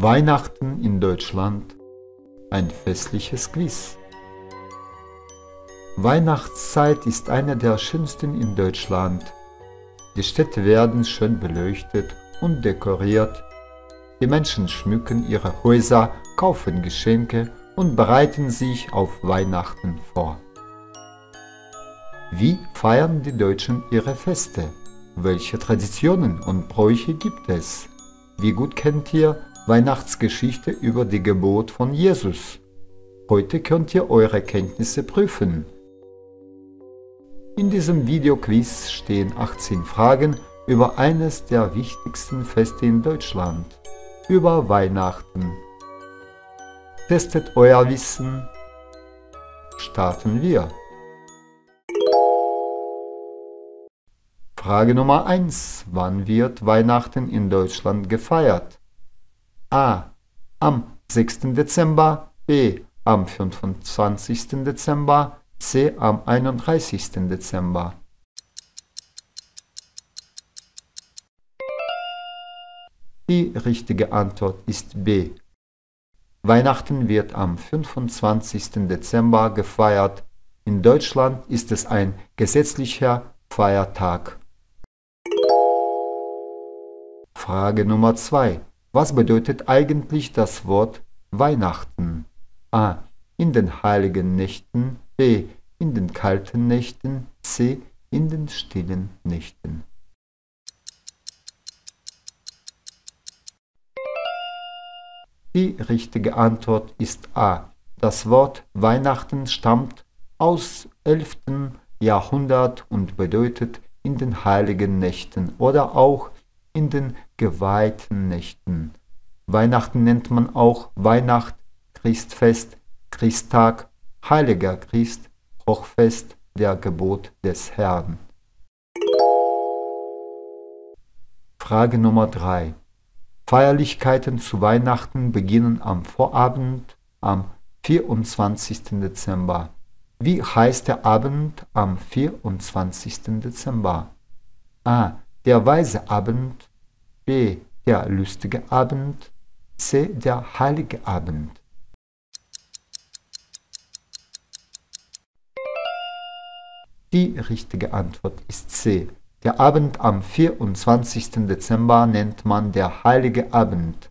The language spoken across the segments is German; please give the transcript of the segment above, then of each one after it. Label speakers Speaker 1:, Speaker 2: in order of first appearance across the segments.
Speaker 1: Weihnachten in Deutschland ein festliches Quiz. Weihnachtszeit ist eine der schönsten in Deutschland. Die Städte werden schön beleuchtet und dekoriert. Die Menschen schmücken ihre Häuser, kaufen Geschenke und bereiten sich auf Weihnachten vor. Wie feiern die Deutschen ihre Feste? Welche Traditionen und Bräuche gibt es? Wie gut kennt ihr Weihnachtsgeschichte über die Geburt von Jesus. Heute könnt ihr eure Kenntnisse prüfen. In diesem Videoquiz stehen 18 Fragen über eines der wichtigsten Feste in Deutschland, über Weihnachten. Testet euer Wissen. Starten wir. Frage Nummer 1. Wann wird Weihnachten in Deutschland gefeiert? A. Am 6. Dezember, B. Am 25. Dezember, C. Am 31. Dezember. Die richtige Antwort ist B. Weihnachten wird am 25. Dezember gefeiert. In Deutschland ist es ein gesetzlicher Feiertag. Frage Nummer 2. Was bedeutet eigentlich das Wort Weihnachten? A. In den heiligen Nächten. B. In den kalten Nächten. C. In den stillen Nächten. Die richtige Antwort ist A. Das Wort Weihnachten stammt aus 11. Jahrhundert und bedeutet in den heiligen Nächten oder auch in den geweihten Nächten. Weihnachten nennt man auch Weihnacht, Christfest, Christtag, Heiliger Christ, Hochfest der Geburt des Herrn. Frage Nummer 3. Feierlichkeiten zu Weihnachten beginnen am Vorabend am 24. Dezember. Wie heißt der Abend am 24. Dezember? A. Der weise Abend B. Der lustige Abend. C. Der heilige Abend. Die richtige Antwort ist C. Der Abend am 24. Dezember nennt man der heilige Abend.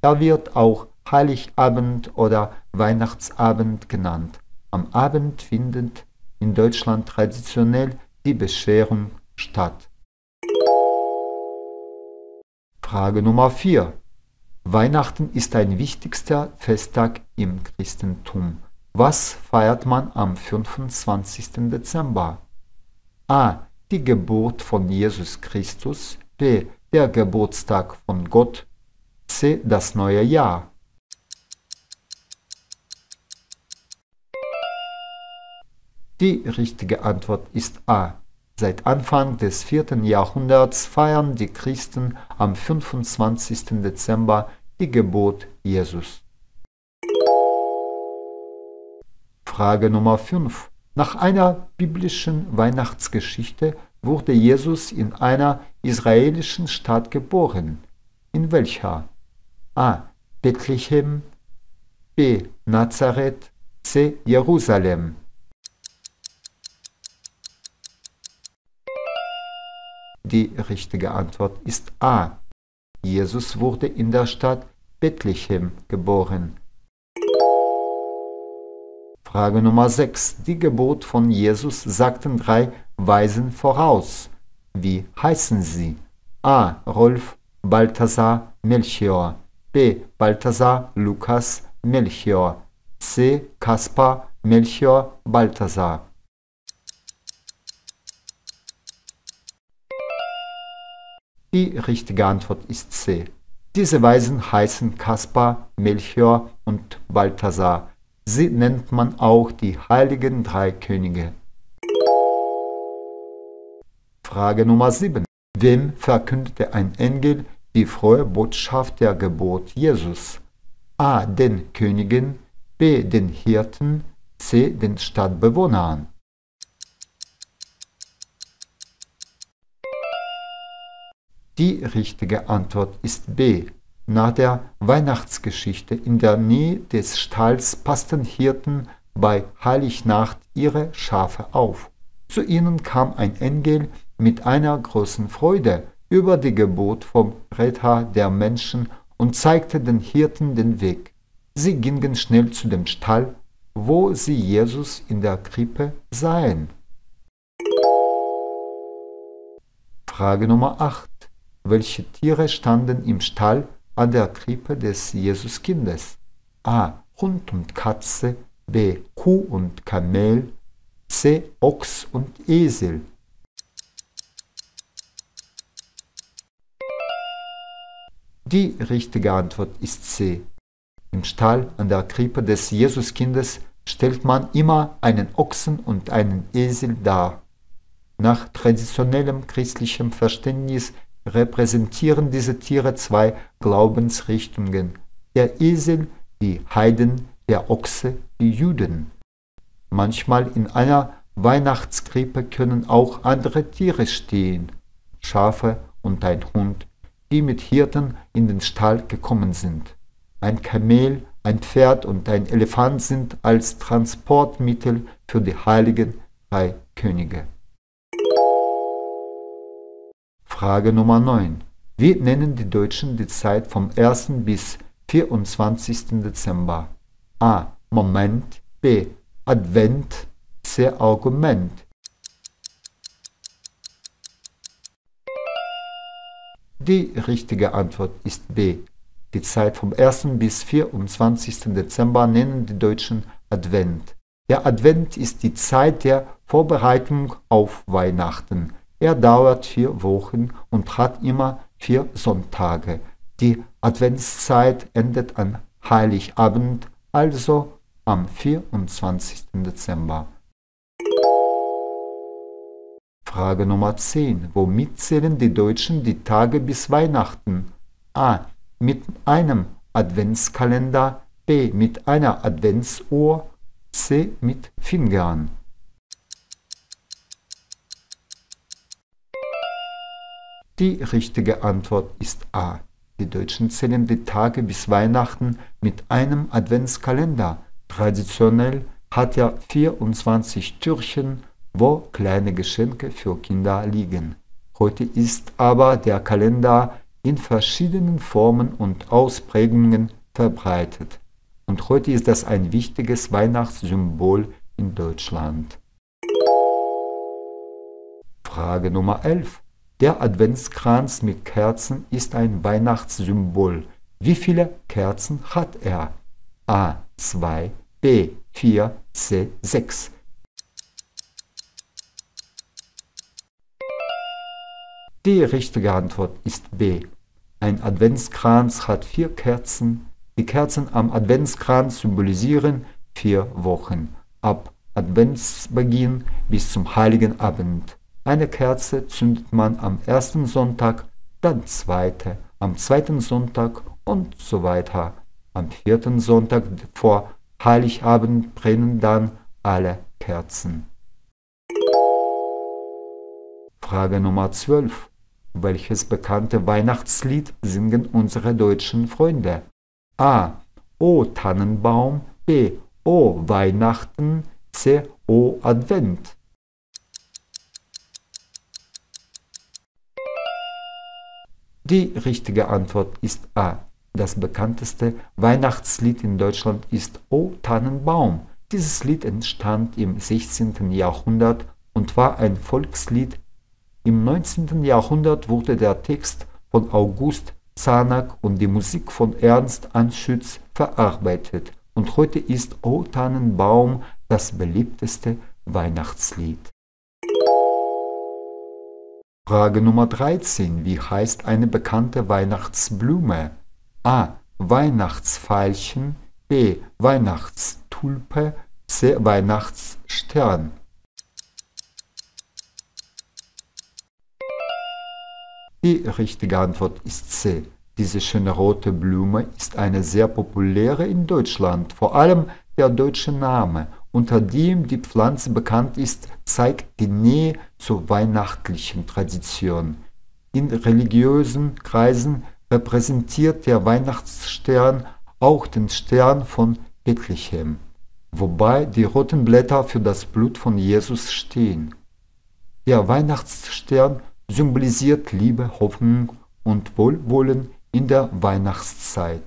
Speaker 1: Er wird auch Heiligabend oder Weihnachtsabend genannt. Am Abend findet in Deutschland traditionell die Bescherung statt. Frage Nummer 4. Weihnachten ist ein wichtigster Festtag im Christentum. Was feiert man am 25. Dezember? A. Die Geburt von Jesus Christus. B. Der Geburtstag von Gott. C. Das neue Jahr. Die richtige Antwort ist A. Seit Anfang des 4. Jahrhunderts feiern die Christen am 25. Dezember die Geburt Jesus. Frage Nummer 5. Nach einer biblischen Weihnachtsgeschichte wurde Jesus in einer israelischen Stadt geboren. In welcher? A. Bethlehem, B. Nazareth, C. Jerusalem. Die richtige Antwort ist A. Jesus wurde in der Stadt Bethlehem geboren. Frage Nummer 6. Die Geburt von Jesus sagten drei Weisen voraus. Wie heißen sie? A. Rolf, Balthasar, Melchior. B. Balthasar, Lukas, Melchior. C. Kaspar, Melchior, Balthasar. Die richtige Antwort ist C. Diese Weisen heißen Kaspar, Melchior und Balthasar. Sie nennt man auch die heiligen drei Könige. Frage Nummer 7. Wem verkündete ein Engel die frohe Botschaft der Geburt Jesus? A. Den Königen, B. Den Hirten, C. Den Stadtbewohnern. Die richtige Antwort ist B. Nach der Weihnachtsgeschichte in der Nähe des Stalls passten Hirten bei Heilignacht ihre Schafe auf. Zu ihnen kam ein Engel mit einer großen Freude über die Geburt vom Retter der Menschen und zeigte den Hirten den Weg. Sie gingen schnell zu dem Stall, wo sie Jesus in der Krippe sahen. Frage Nummer 8. Welche Tiere standen im Stall an der Krippe des Jesuskindes? A. Hund und Katze, B. Kuh und Kamel, C. Ochs und Esel. Die richtige Antwort ist C. Im Stall an der Krippe des Jesuskindes stellt man immer einen Ochsen und einen Esel dar. Nach traditionellem christlichem Verständnis repräsentieren diese Tiere zwei Glaubensrichtungen. Der Esel die Heiden, der Ochse die Juden. Manchmal in einer Weihnachtskrippe können auch andere Tiere stehen, Schafe und ein Hund, die mit Hirten in den Stall gekommen sind. Ein Kamel, ein Pferd und ein Elefant sind als Transportmittel für die heiligen drei Könige. Frage Nummer 9. Wie nennen die Deutschen die Zeit vom 1. bis 24. Dezember? A. Moment. B. Advent C. Argument. Die richtige Antwort ist B. Die Zeit vom 1. bis 24. Dezember nennen die Deutschen Advent. Der Advent ist die Zeit der Vorbereitung auf Weihnachten. Er dauert vier Wochen und hat immer vier Sonntage. Die Adventszeit endet an Heiligabend, also am 24. Dezember. Frage Nummer 10. Womit zählen die Deutschen die Tage bis Weihnachten? A. Mit einem Adventskalender, B. Mit einer Adventsuhr, C. Mit Fingern. Die richtige Antwort ist A. Die Deutschen zählen die Tage bis Weihnachten mit einem Adventskalender. Traditionell hat er 24 Türchen, wo kleine Geschenke für Kinder liegen. Heute ist aber der Kalender in verschiedenen Formen und Ausprägungen verbreitet. Und heute ist das ein wichtiges Weihnachtssymbol in Deutschland. Frage Nummer 11. Der Adventskranz mit Kerzen ist ein Weihnachtssymbol. Wie viele Kerzen hat er? A. 2, B 4, C 6. Die richtige Antwort ist B. Ein Adventskranz hat vier Kerzen. Die Kerzen am Adventskranz symbolisieren vier Wochen, ab Adventsbeginn bis zum heiligen Abend. Eine Kerze zündet man am ersten Sonntag, dann zweite, am zweiten Sonntag und so weiter. Am vierten Sonntag vor Heiligabend brennen dann alle Kerzen. Frage Nummer 12. Welches bekannte Weihnachtslied singen unsere deutschen Freunde? A. O Tannenbaum. B. O Weihnachten. C. O Advent. Die richtige Antwort ist A. Das bekannteste Weihnachtslied in Deutschland ist O Tannenbaum. Dieses Lied entstand im 16. Jahrhundert und war ein Volkslied. Im 19. Jahrhundert wurde der Text von August Zahnack und die Musik von Ernst Anschütz verarbeitet und heute ist O Tannenbaum das beliebteste Weihnachtslied. Frage Nummer 13. Wie heißt eine bekannte Weihnachtsblume? A. Weihnachtsveilchen, B. Weihnachtstulpe, C. Weihnachtsstern. Die richtige Antwort ist C. Diese schöne rote Blume ist eine sehr populäre in Deutschland. Vor allem der deutsche Name, unter dem die Pflanze bekannt ist, zeigt die Nähe zur weihnachtlichen Tradition. In religiösen Kreisen repräsentiert der Weihnachtsstern auch den Stern von Bethlehem, wobei die roten Blätter für das Blut von Jesus stehen. Der Weihnachtsstern symbolisiert Liebe, Hoffnung und Wohlwollen in der Weihnachtszeit.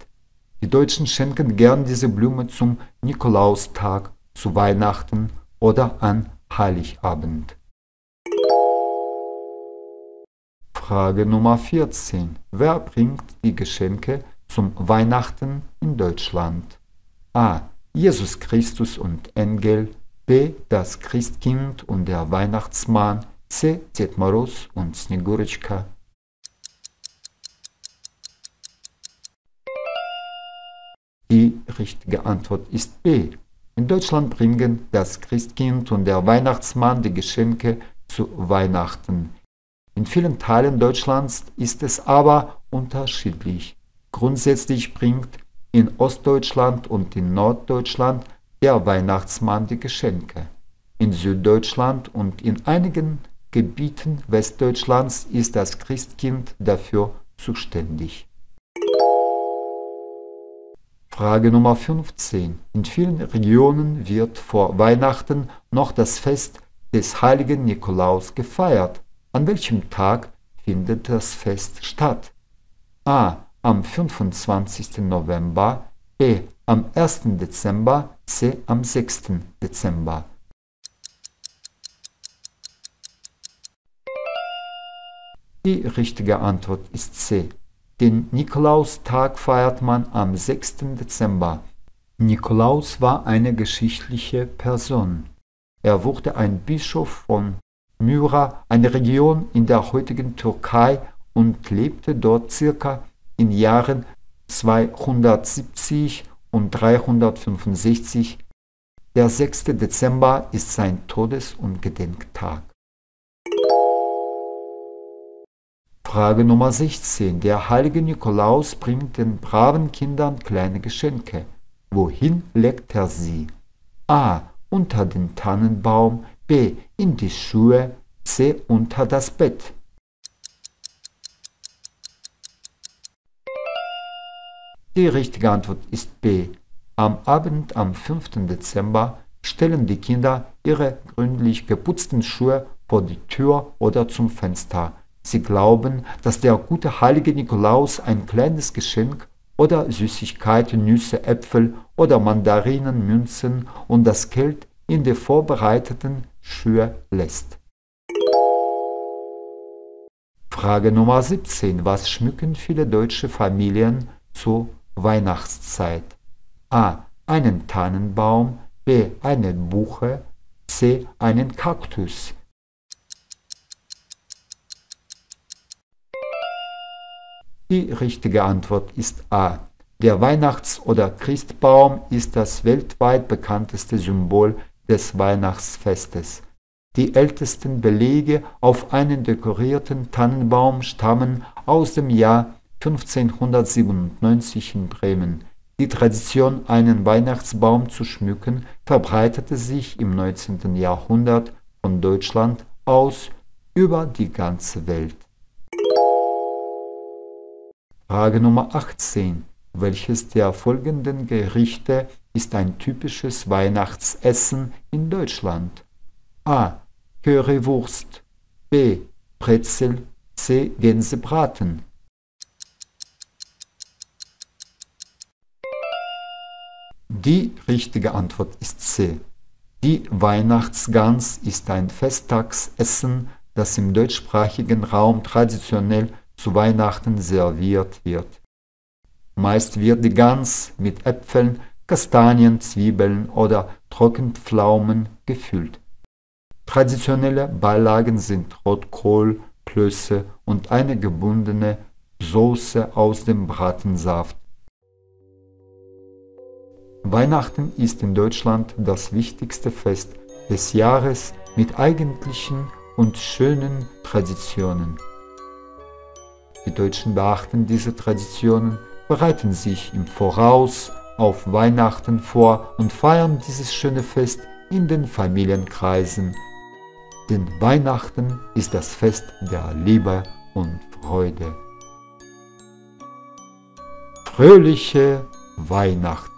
Speaker 1: Die Deutschen schenken gern diese Blume zum Nikolaustag, zu Weihnachten oder an Heiligabend. Frage Nummer 14. Wer bringt die Geschenke zum Weihnachten in Deutschland? A. Jesus Christus und Engel. B. Das Christkind und der Weihnachtsmann. C. Ded Moroz und Snegurочка. Die richtige Antwort ist B. In Deutschland bringen das Christkind und der Weihnachtsmann die Geschenke zu Weihnachten. In vielen Teilen Deutschlands ist es aber unterschiedlich. Grundsätzlich bringt in Ostdeutschland und in Norddeutschland der Weihnachtsmann die Geschenke. In Süddeutschland und in einigen Gebieten Westdeutschlands ist das Christkind dafür zuständig. Frage Nummer 15. In vielen Regionen wird vor Weihnachten noch das Fest des heiligen Nikolaus gefeiert. An welchem Tag findet das Fest statt? A. Am 25. November, B. Am 1. Dezember, C. Am 6. Dezember. Die richtige Antwort ist C. Den Nikolaustag feiert man am 6. Dezember. Nikolaus war eine geschichtliche Person. Er wurde ein Bischof von Myra, eine Region in der heutigen Türkei, und lebte dort circa in Jahren 270 und 365. Der 6. Dezember ist sein Todes- und Gedenktag. Frage Nummer 16. Der heilige Nikolaus bringt den braven Kindern kleine Geschenke. Wohin legt er sie? A. Unter den Tannenbaum, B. In die Schuhe. C. Unter das Bett. Die richtige Antwort ist B. Am Abend am 5. Dezember stellen die Kinder ihre gründlich geputzten Schuhe vor die Tür oder zum Fenster. Sie glauben, dass der gute heilige Nikolaus ein kleines Geschenk oder Süßigkeiten, Nüsse, Äpfel oder Mandarinen, Münzen und das Geld in die vorbereiteten Schuhe lässt. Frage Nummer 17. Was schmücken viele deutsche Familien zur Weihnachtszeit? A. Einen Tannenbaum, B. Eine Buche, C. Einen Kaktus. Die richtige Antwort ist A. Der Weihnachts- oder Christbaum ist das weltweit bekannteste Symbol des Weihnachtsfestes. Die ältesten Belege auf einen dekorierten Tannenbaum stammen aus dem Jahr 1597 in Bremen. Die Tradition, einen Weihnachtsbaum zu schmücken, verbreitete sich im 19. Jahrhundert von Deutschland aus über die ganze Welt. Frage Nummer 18. Welches der folgenden Gerichte ist ein typisches Weihnachtsessen in Deutschland? A. Currywurst. B. Brezel. C. Gänsebraten. Die richtige Antwort ist C. Die Weihnachtsgans ist ein Festtagsessen, das im deutschsprachigen Raum traditionell zu Weihnachten serviert wird. Meist wird die Gans mit Äpfeln, Kastanien, Zwiebeln oder Trockenpflaumen gefüllt. Traditionelle Beilagen sind Rotkohl, Klöße und eine gebundene Soße aus dem Bratensaft. Weihnachten ist in Deutschland das wichtigste Fest des Jahres mit eigentlichen und schönen Traditionen. Die Deutschen beachten diese Traditionen, bereiten sich im Voraus auf Weihnachten vor und feiern dieses schöne Fest in den Familienkreisen. Denn Weihnachten ist das Fest der Liebe und Freude. fröhliche Weihnachten.